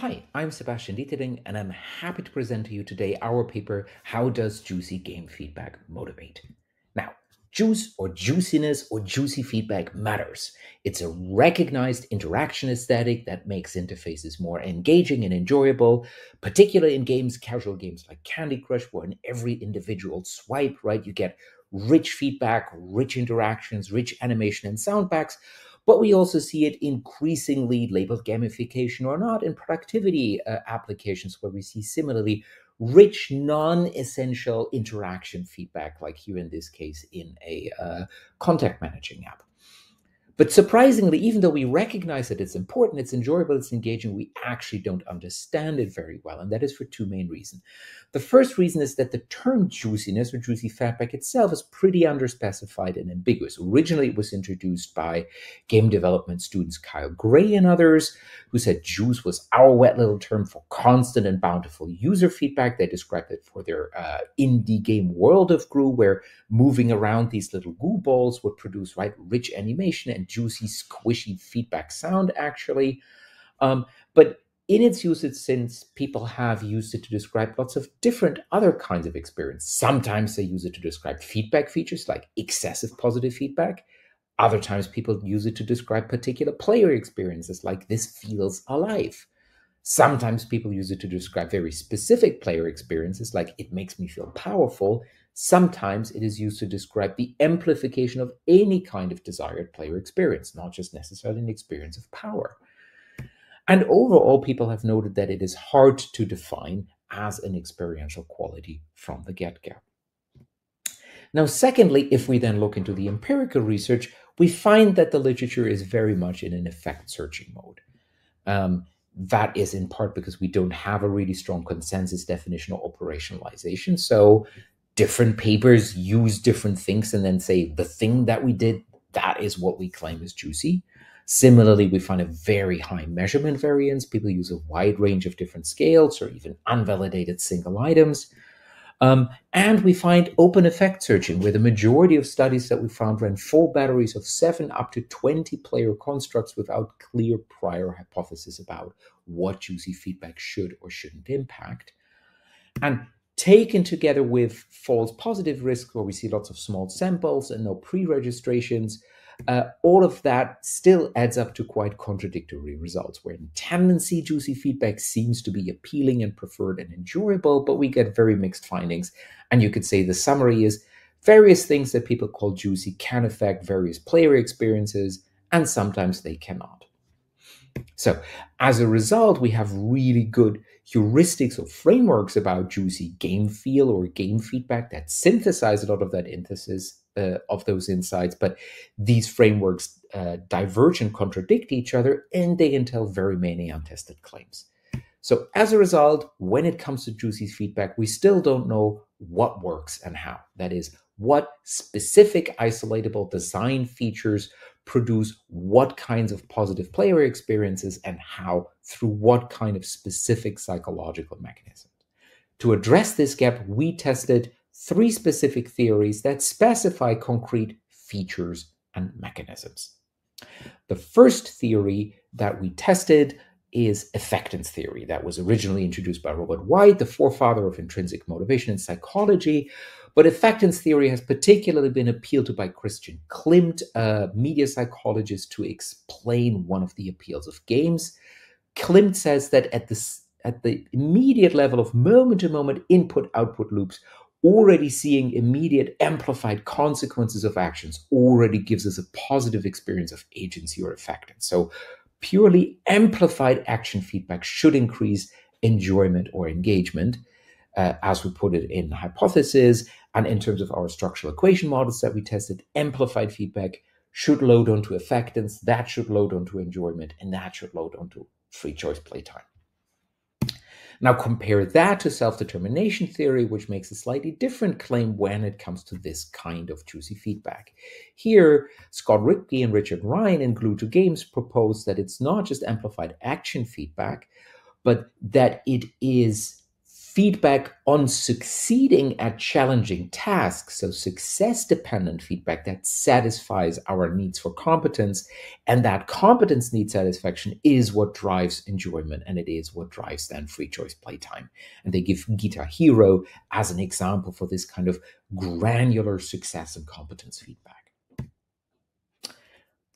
Hi, I'm Sebastian Deterding, and I'm happy to present to you today our paper, How Does Juicy Game Feedback Motivate? Now, juice or juiciness or juicy feedback matters. It's a recognized interaction aesthetic that makes interfaces more engaging and enjoyable, particularly in games, casual games like Candy Crush, where in every individual swipe, right, you get rich feedback, rich interactions, rich animation and sound packs but we also see it increasingly labeled gamification or not in productivity uh, applications where we see similarly rich, non essential interaction feedback, like here in this case in a uh, contact managing app. But surprisingly, even though we recognize that it's important, it's enjoyable, it's engaging, we actually don't understand it very well. And that is for two main reasons. The first reason is that the term juiciness or juicy feedback itself is pretty underspecified and ambiguous. Originally, it was introduced by game development students Kyle Gray and others, who said juice was our wet little term for constant and bountiful user feedback. They described it for their uh, indie game World of Goo, where moving around these little goo balls would produce right rich animation and juicy, squishy feedback sound, actually. Um, but in its usage since people have used it to describe lots of different other kinds of experience. Sometimes they use it to describe feedback features like excessive positive feedback. Other times people use it to describe particular player experiences like this feels alive. Sometimes people use it to describe very specific player experiences like it makes me feel powerful. Sometimes it is used to describe the amplification of any kind of desired player experience, not just necessarily an experience of power. And overall, people have noted that it is hard to define as an experiential quality from the get go. Now, secondly, if we then look into the empirical research, we find that the literature is very much in an effect searching mode. Um, that is in part because we don't have a really strong consensus definition or operationalization. So different papers use different things and then say the thing that we did that is what we claim is juicy. Similarly we find a very high measurement variance. People use a wide range of different scales or even unvalidated single items. Um, and we find open effect searching where the majority of studies that we found ran full batteries of 7 up to 20 player constructs without clear prior hypothesis about what juicy feedback should or shouldn't impact. And taken together with false positive risk, where we see lots of small samples and no pre registrations, uh, all of that still adds up to quite contradictory results. Where in tendency, juicy feedback seems to be appealing and preferred and enjoyable, but we get very mixed findings. And you could say the summary is various things that people call juicy can affect various player experiences, and sometimes they cannot. So, as a result, we have really good heuristics or frameworks about juicy game feel or game feedback that synthesize a lot of that synthesis uh, of those insights. But these frameworks uh, diverge and contradict each other, and they entail very many untested claims. So, as a result, when it comes to juicy feedback, we still don't know what works and how. That is, what specific isolatable design features produce what kinds of positive player experiences and how through what kind of specific psychological mechanisms. To address this gap, we tested three specific theories that specify concrete features and mechanisms. The first theory that we tested is effectance theory that was originally introduced by Robert White, the forefather of intrinsic motivation in psychology, but effectance theory has particularly been appealed to by Christoph Klimmt, a media psychologist, to explain one of the appeals of games. Klimmt says that at the, at the immediate level of moment to moment input output loops, already seeing immediate amplified consequences of actions already gives us a positive experience of agency or effectiveness. So, purely amplified action feedback should increase enjoyment or engagement uh, as we put it in hypothesis and in terms of our structural equation models that we tested, amplified feedback should load onto effectance, that should load onto enjoyment, and that should load onto free choice playtime. Now compare that to self-determination theory, which makes a slightly different claim when it comes to this kind of juicy feedback. Here, Scott Rigby and Richard Ryan in Glued to Games propose that it's not just amplified action feedback, but that it is feedback on succeeding at challenging tasks, so success dependent feedback that satisfies our needs for competence. And that competence need satisfaction is what drives enjoyment and it is what drives then free choice playtime. And they give Guitar Hero as an example for this kind of granular success and competence feedback.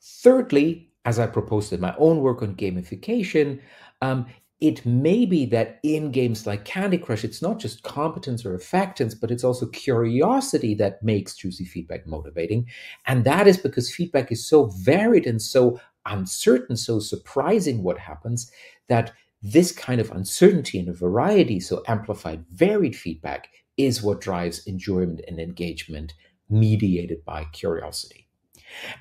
Thirdly, as I proposed in my own work on gamification, um, it may be that in games like Candy Crush, it's not just competence or effectance, but it's also curiosity that makes juicy feedback motivating. And that is because feedback is so varied and so uncertain, so surprising what happens, that this kind of uncertainty and a variety, so amplified, varied feedback, is what drives enjoyment and engagement mediated by curiosity.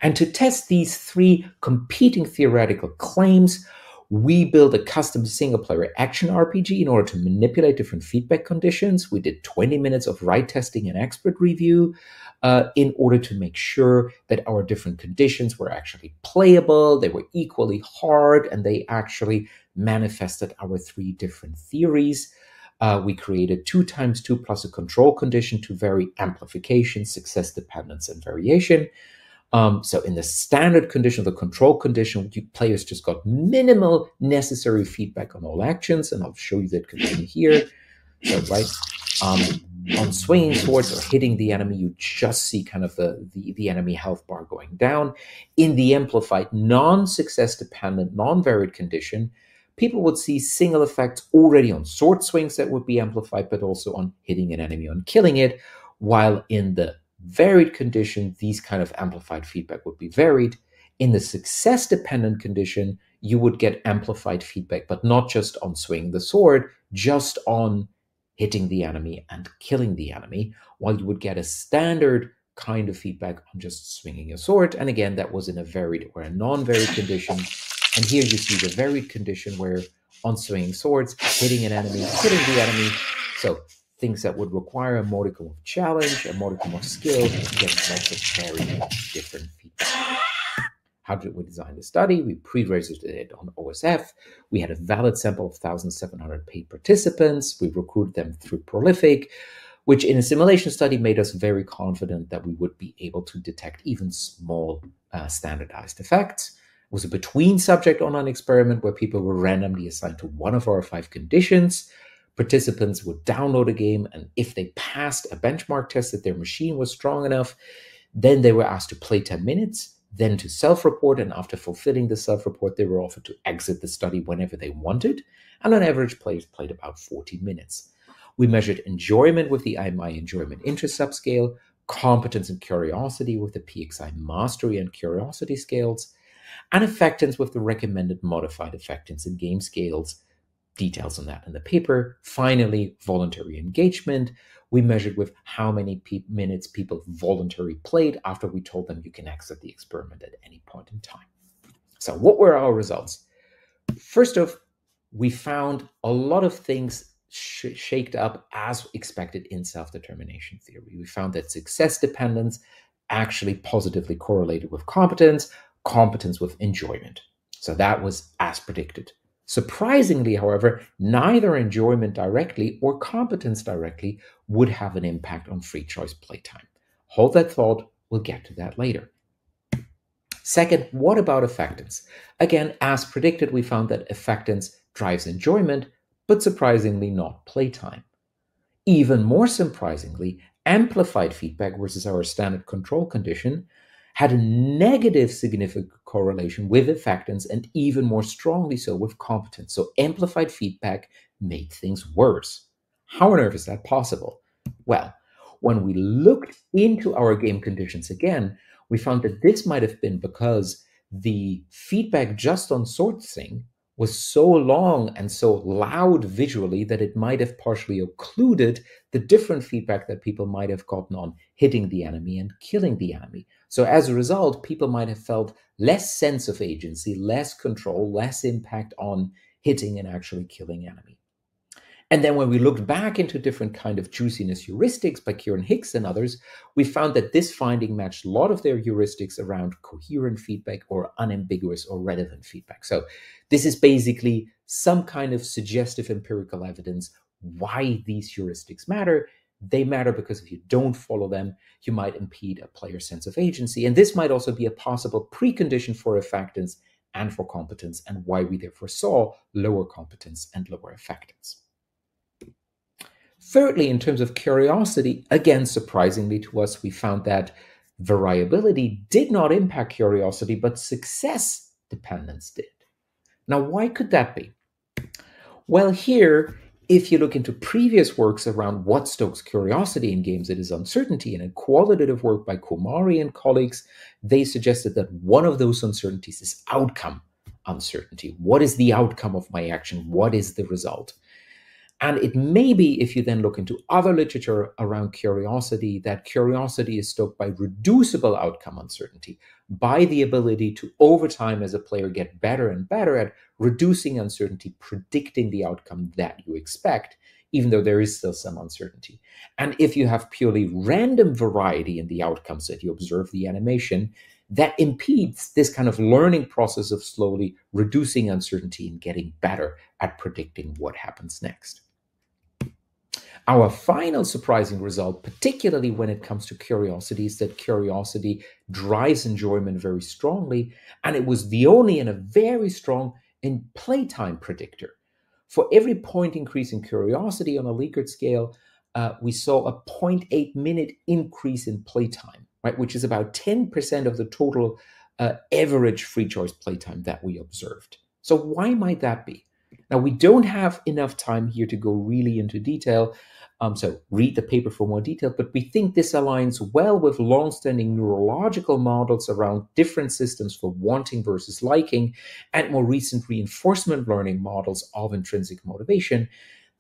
And to test these three competing theoretical claims, we built a custom single player action RPG in order to manipulate different feedback conditions. We did 20 minutes of write testing and expert review uh, in order to make sure that our different conditions were actually playable, they were equally hard, and they actually manifested our three different theories. Uh, we created two times two plus a control condition to vary amplification, success dependence, and variation. Um, so in the standard condition, the control condition, you, players just got minimal necessary feedback on all actions, and I'll show you that condition here. So right um, on swinging swords or hitting the enemy, you just see kind of the, the, the enemy health bar going down. In the amplified, non-success dependent, non-varied condition, people would see single effects already on sword swings that would be amplified, but also on hitting an enemy, on killing it, while in the varied condition, these kind of amplified feedback would be varied. In the success dependent condition, you would get amplified feedback, but not just on swinging the sword, just on hitting the enemy and killing the enemy, while you would get a standard kind of feedback on just swinging your sword. And again, that was in a varied or a non varied condition. And here you see the varied condition where on swinging swords, hitting an enemy, hitting the enemy. So things that would require a modicum of challenge, a modicum of skill, get lots of very different feedback. How did we design the study? We pre-registered it on OSF. We had a valid sample of 1,700 paid participants. We recruited them through Prolific, which in a simulation study made us very confident that we would be able to detect even small uh, standardized effects. It was a between subject online experiment where people were randomly assigned to one of our five conditions participants would download a game, and if they passed a benchmark test that their machine was strong enough, then they were asked to play 10 minutes, then to self report. And after fulfilling the self report, they were offered to exit the study whenever they wanted. And on average, players played about 40 minutes. We measured enjoyment with the IMI enjoyment interest subscale, competence and curiosity with the PXI mastery and curiosity scales, and effectance with the recommended modified effectance in game scales details on that in the paper. Finally, voluntary engagement. We measured with how many pe- minutes people voluntarily played after we told them you can exit the experiment at any point in time. So, what were our results? First off, we found a lot of things sh- shaked up as expected in self determination theory. We found that success dependence actually positively correlated with competence, competence with enjoyment. So, that was as predicted. Surprisingly, however, neither enjoyment directly or competence directly would have an impact on free choice playtime. Hold that thought, we'll get to that later. Second, what about effectance? Again, as predicted, we found that effectance drives enjoyment, but surprisingly not playtime. Even more surprisingly, amplified feedback versus our standard control condition had a negative significant correlation with effectance and even more strongly so with competence. So amplified feedback made things worse. How on earth is that possible? Well, when we looked into our game conditions again, we found that this might have been because the feedback just on sword swing was so long and so loud visually that it might have partially occluded the different feedback that people might have gotten on hitting the enemy and killing the enemy. So as a result, people might have felt less sense of agency, less control, less impact on hitting and actually killing enemy. And then when we looked back into different kind of juiciness heuristics by Kieran Hicks and others, we found that this finding matched a lot of their heuristics around coherent feedback or unambiguous or relevant feedback. So this is basically some kind of suggestive empirical evidence why these heuristics matter. They matter because if you don't follow them, you might impede a player's sense of agency. And this might also be a possible precondition for effectiveness and for competence, and why we therefore saw lower competence and lower effectiveness. Thirdly, in terms of curiosity, again, surprisingly to us, we found that variability did not impact curiosity, but success dependence did. Now, why could that be? Well, here, if you look into previous works around what stokes curiosity in games, it is uncertainty. And in qualitative work by Kumari and colleagues, they suggested that one of those uncertainties is outcome uncertainty. What is the outcome of my action? What is the result? And it may be, if you then look into other literature around curiosity, that curiosity is stoked by reducible outcome uncertainty, by the ability to, over time as a player, get better and better at reducing uncertainty, predicting the outcome that you expect, even though there is still some uncertainty. And if you have purely random variety in the outcomes that you observe the animation, that impedes this kind of learning process of slowly reducing uncertainty and getting better at predicting what happens next. Our final surprising result, particularly when it comes to curiosity, is that curiosity drives enjoyment very strongly, and it was the only and a very strong in playtime predictor. For every point increase in curiosity on a Likert scale, uh, we saw a 0.8 minute increase in playtime, right, which is about 10% of the total uh, average free choice playtime that we observed. So why might that be? Now, we don't have enough time here to go really into detail, um, so read the paper for more detail, but we think this aligns well with long-standing neurological models around different systems for wanting versus liking, and more recent reinforcement learning models of intrinsic motivation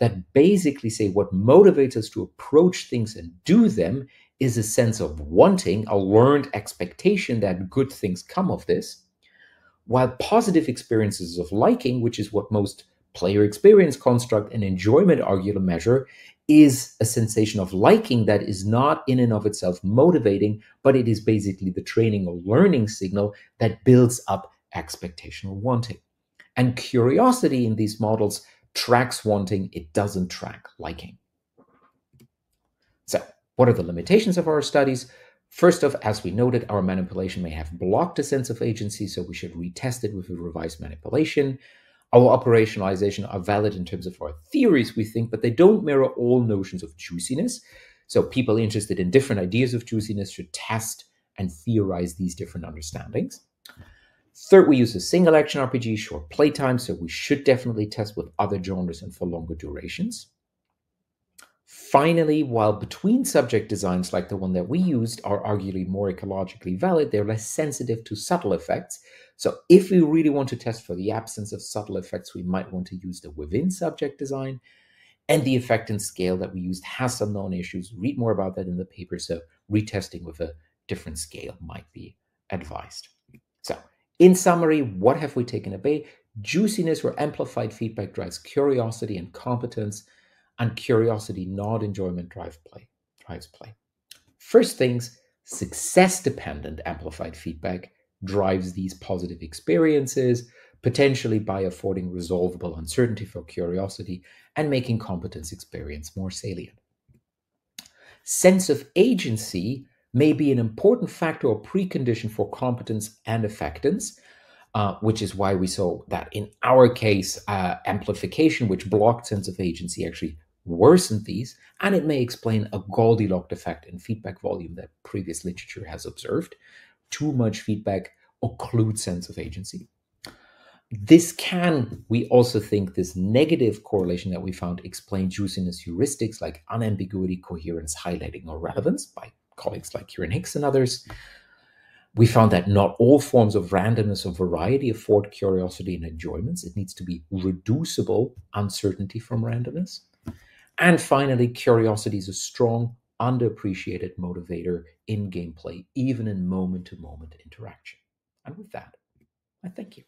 that basically say what motivates us to approach things and do them is a sense of wanting, a learned expectation that good things come of this, while positive experiences of liking, which is what most player experience construct and enjoyment argue to measure, is a sensation of liking that is not in and of itself motivating, but it is basically the training or learning signal that builds up expectational wanting. And curiosity in these models tracks wanting, it doesn't track liking. So, what are the limitations of our studies? First off, as we noted, our manipulation may have blocked a sense of agency, so we should retest it with a revised manipulation. Our operationalization are valid in terms of our theories, we think, but they don't mirror all notions of juiciness. So people interested in different ideas of juiciness should test and theorize these different understandings. Third, we use a single action RPG, short playtime, so we should definitely test with other genres and for longer durations. Finally, while between subject designs like the one that we used are arguably more ecologically valid, they're less sensitive to subtle effects, so if we really want to test for the absence of subtle effects, we might want to use the within subject design. And the effectance scale that we used has some known issues. Read more about that in the paper. So retesting with a different scale might be advised. So in summary, what have we taken away? Juiciness or amplified feedback drives curiosity and competence, and curiosity, not enjoyment, drive play, drives play. First things, success dependent amplified feedback drives these positive experiences, potentially by affording resolvable uncertainty for curiosity and making competence experience more salient. Sense of agency may be an important factor or precondition for competence and effectiveness, uh, which is why we saw that in our case, uh, amplification, which blocked sense of agency, actually worsened these, and it may explain a Goldilocks effect in feedback volume that previous literature has observed too much feedback occludes sense of agency. This can, we also think, this negative correlation that we found explain juiciness heuristics like unambiguity, coherence, highlighting, or relevance by colleagues like Kieran Hicks and others. We found that not all forms of randomness or variety afford curiosity and enjoyments. It needs to be reducible uncertainty from randomness. And finally, curiosity is a strong underappreciated motivator in gameplay, even in moment to moment interaction. And with that, I thank you.